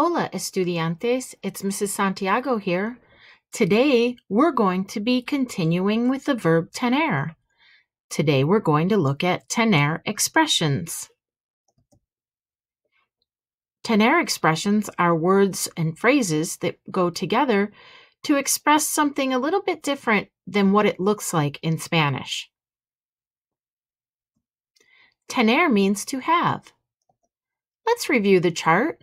Hola, estudiantes. It's Mrs. Santiago here. Today, we're going to be continuing with the verb tener. Today, we're going to look at tener expressions. Tener expressions are words and phrases that go together to express something a little bit different than what it looks like in Spanish. Tener means to have. Let's review the chart.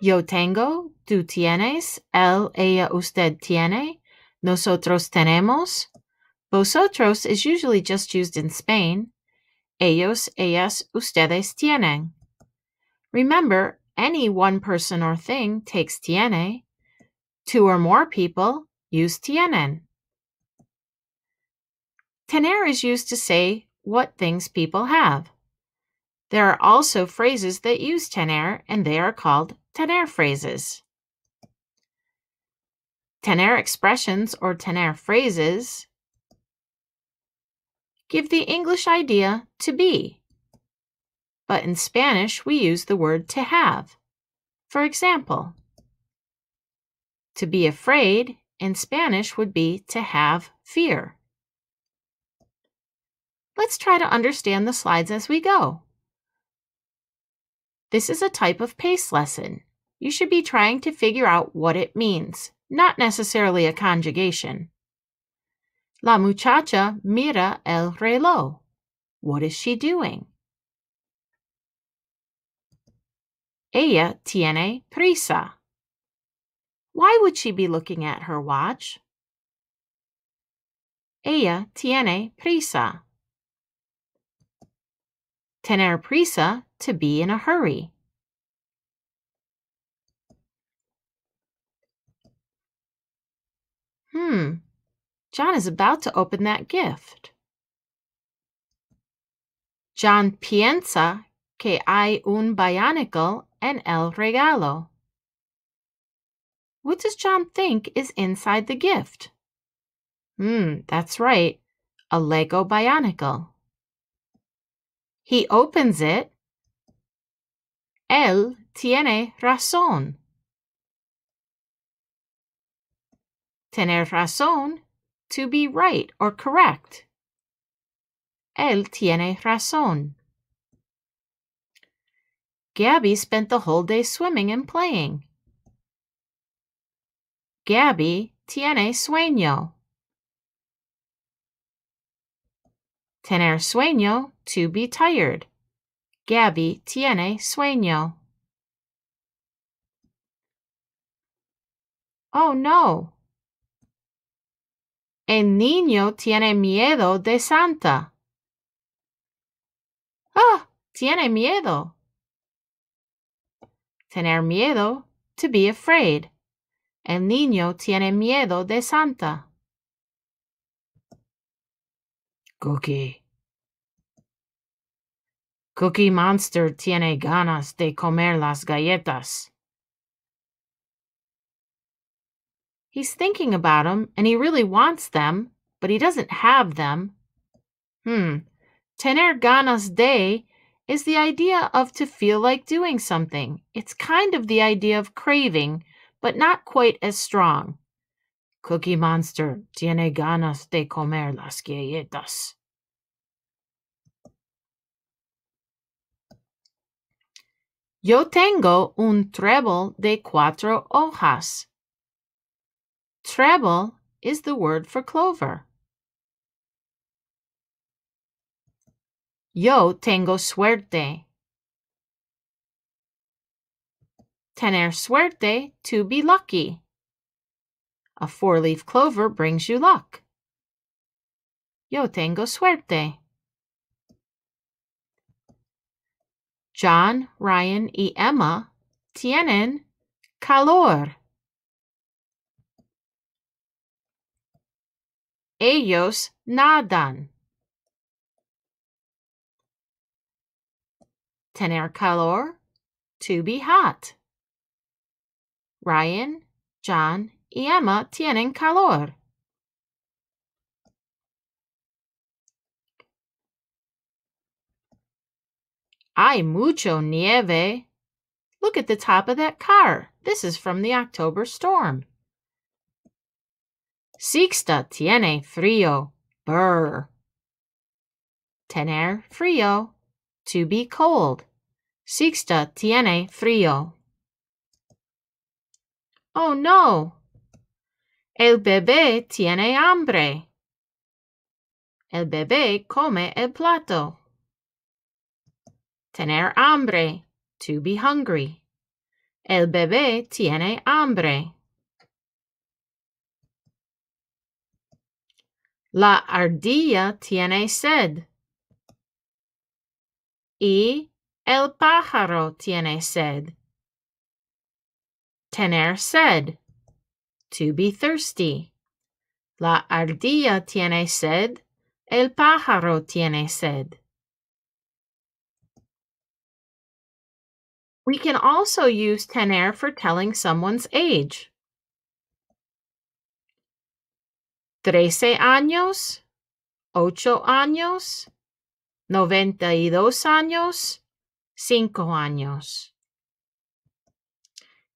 Yo tengo, tú tienes, él, ella, usted tiene, nosotros tenemos. Vosotros is usually just used in Spain. Ellos, ellas, ustedes tienen. Remember, any one person or thing takes tiene. Two or more people use tienen. Tener is used to say what things people have. There are also phrases that use tener, and they are called tener phrases. Tener expressions or tener phrases give the English idea to be, but in Spanish we use the word to have. For example, to be afraid in Spanish would be to have fear. Let's try to understand the slides as we go. This is a type of PACE lesson. You should be trying to figure out what it means, not necessarily a conjugation. La muchacha mira el reloj. What is she doing? Ella tiene prisa. Why would she be looking at her watch? Ella tiene prisa. Tener prisa, to be in a hurry. Hmm, John is about to open that gift. John piensa que hay un bionicle en el regalo. What does John think is inside the gift? Hmm, that's right, a Lego Bionicle. He opens it. Él tiene razón. Tener razón, to be right or correct. Él tiene razón. Gabby spent the whole day swimming and playing. Gabby tiene sueño. Tener sueño, to be tired. Gabby tiene sueño. Oh no. El niño tiene miedo de Santa. Ah, tiene miedo. Tener miedo, to be afraid. El niño tiene miedo de Santa. Cookie. Cookie Monster tiene ganas de comer las galletas. He's thinking about them and he really wants them, but he doesn't have them. Hmm. Tener ganas de is the idea of to feel like doing something. It's kind of the idea of craving, but not quite as strong. Cookie Monster tiene ganas de comer las galletas. Yo tengo un trébol de cuatro hojas. Trébol is the word for clover. Yo tengo suerte. Tener suerte, to be lucky. A four leaf clover brings you luck. Yo tengo suerte. John, Ryan y Emma tienen calor. Ellos nadan. Tener calor, to be hot. Ryan, John y Emma tienen calor. Hay mucho nieve. Look at the top of that car. This is from the October storm. Sixta tiene frío. Brr. Tener frío. To be cold. Sixta tiene frío. Oh no! El bebé tiene hambre. El bebé come el plato. Tener hambre. To be hungry. El bebé tiene hambre. La ardilla tiene sed. Y el pájaro tiene sed. Tener sed. To be thirsty. La ardilla tiene sed. El pájaro tiene sed. We can also use tener for telling someone's age. Trece años, ocho años, noventa y dos años, cinco años.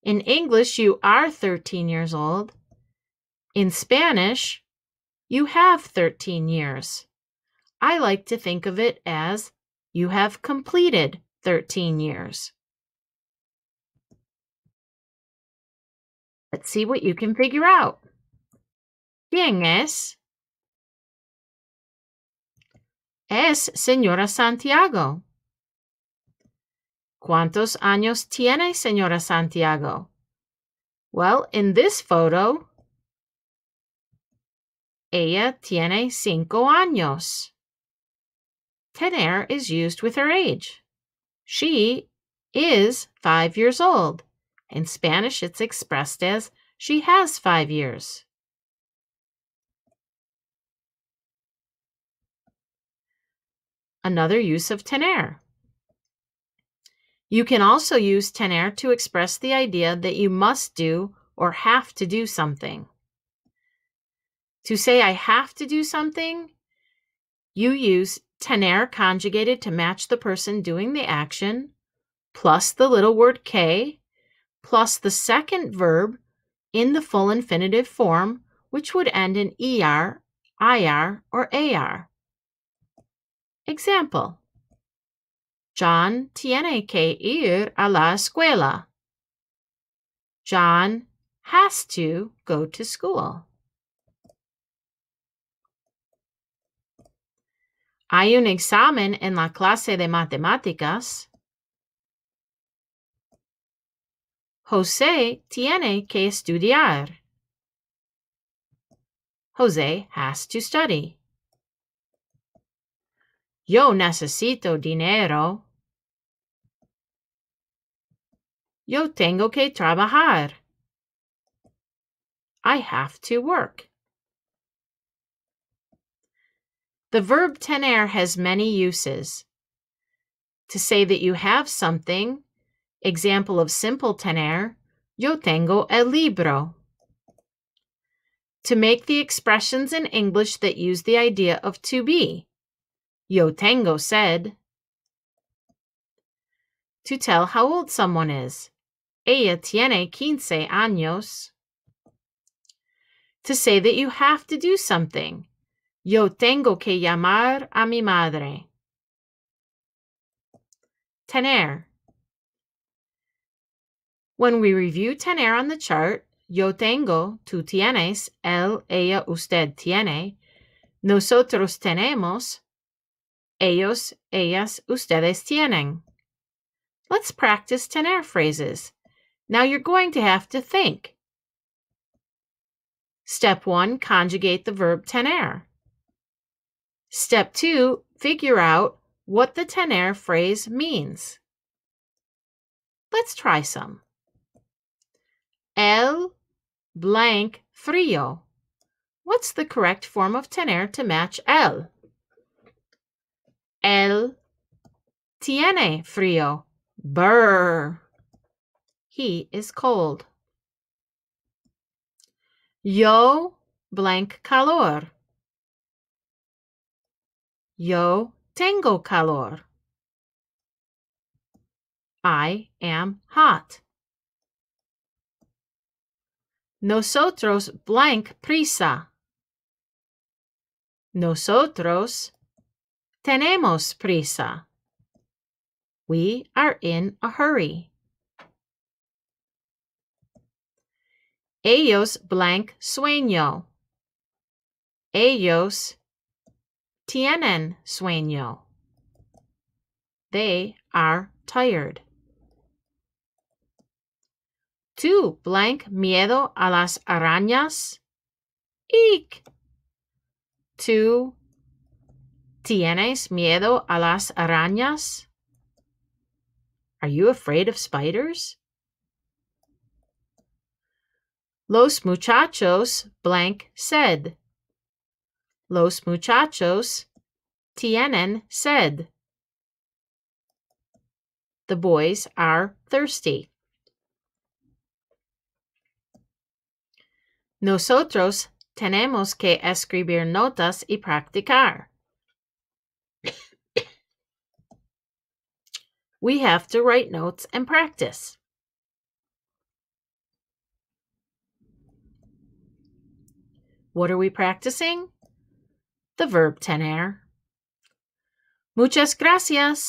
In English, you are 13 years old. In Spanish, you have 13 years. I like to think of it as you have completed 13 years. Let's see what you can figure out. ¿Quién es? Es señora Santiago. ¿Cuántos años tiene señora Santiago? Well, in this photo, ella tiene cinco años. Tener is used with her age. She is five years old. In Spanish, it's expressed as she has five years. Another use of tener. You can also use tener to express the idea that you must do or have to do something. To say I have to do something, you use tener conjugated to match the person doing the action, plus the little word que, plus the second verb in the full infinitive form, which would end in er, ir, or ar. Example John tiene que ir a la escuela. John has to go to school. Hay un examen en la clase de matemáticas. José tiene que estudiar. José has to study. Yo necesito dinero. Yo tengo que trabajar. I have to work. The verb tener has many uses. To say that you have something, example of simple tener, yo tengo el libro. To make the expressions in English that use the idea of to be, Yo tengo sed. To tell how old someone is. Ella tiene quince años. To say that you have to do something. Yo tengo que llamar a mi madre. Tener. When we review tener on the chart, yo tengo, tú tienes, él, ella, usted tiene, nosotros tenemos, ellos, ellas, ustedes tienen. Let's practice tener phrases. Now you're going to have to think. Step 1 Conjugate the verb tener. Step 2 Figure out what the tener phrase means. Let's try some. El blank frío. What's the correct form of tener to match el? Él tiene frío. Brr. He is cold. Yo blank calor. Yo tengo calor. I am hot. Nosotros blank prisa. Nosotros tenemos prisa. We are in a hurry. Ellos blank sueño. Ellos tienen sueño. They are tired. ¿Tú blank miedo a las arañas? Eek. ¿Tú tienes miedo a las arañas? Are you afraid of spiders? Los muchachos blank sed. Los muchachos tienen sed. The boys are thirsty. Nosotros tenemos que escribir notas y practicar. We have to write notes and practice. What are we practicing? The verb tener. Muchas gracias.